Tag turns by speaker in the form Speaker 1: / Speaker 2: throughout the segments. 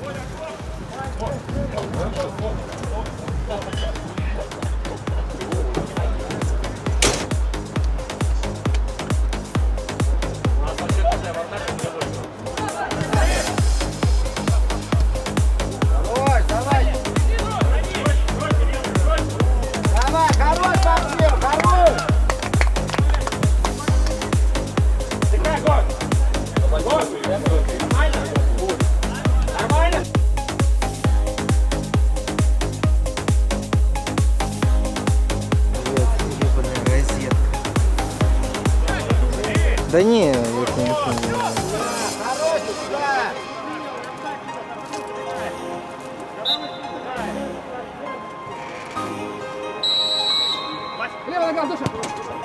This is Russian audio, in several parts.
Speaker 1: Давай, давай.
Speaker 2: Да не, это не
Speaker 1: сюда.
Speaker 3: Левая нога, душа.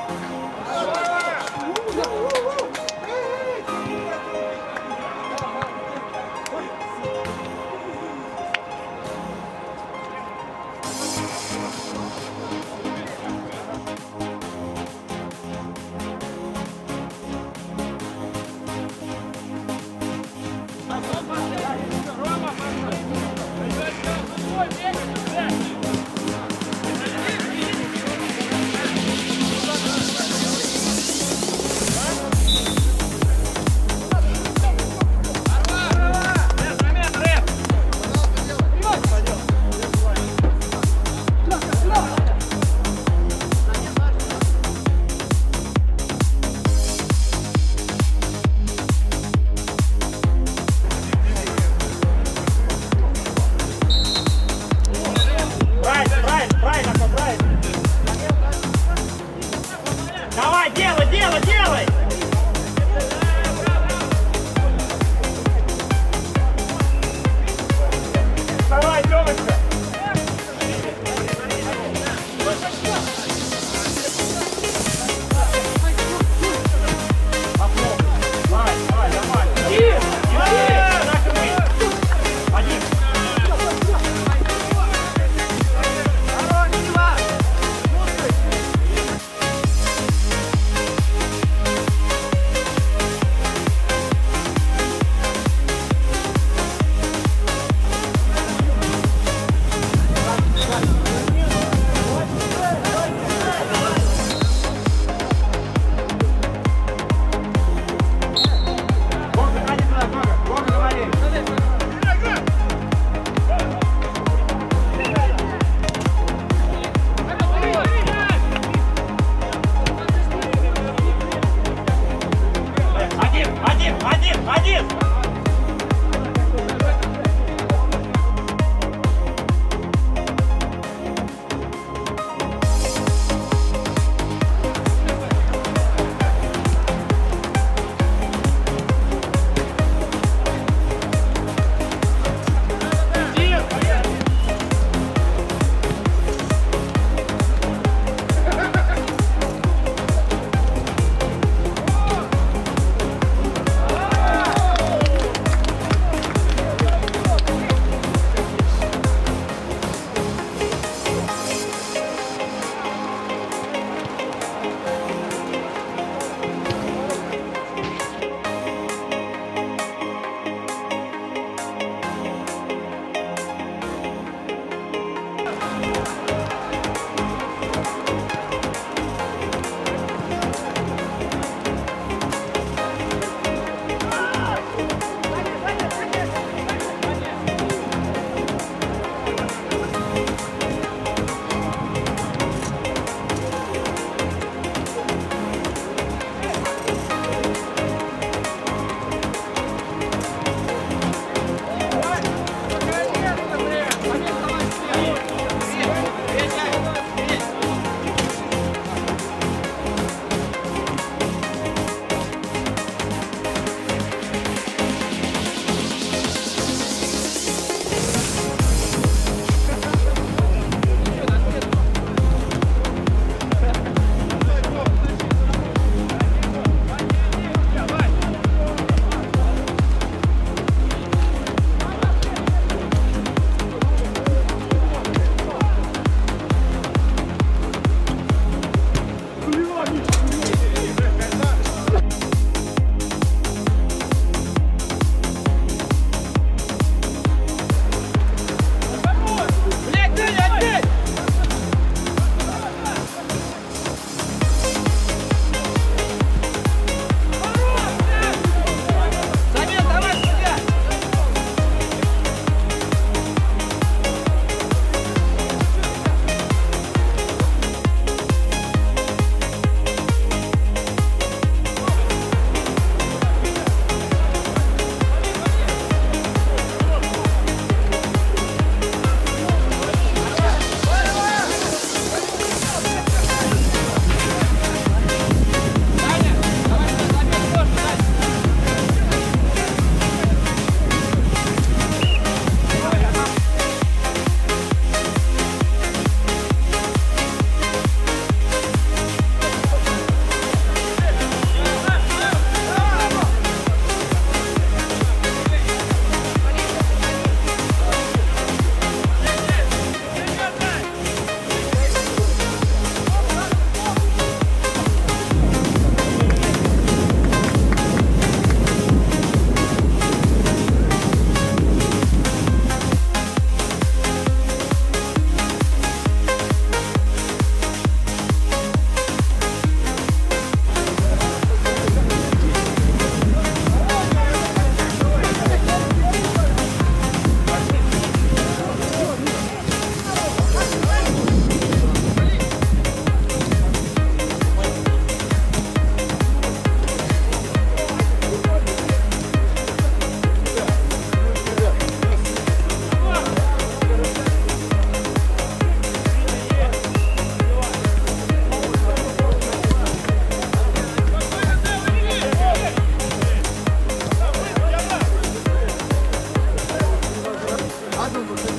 Speaker 4: 못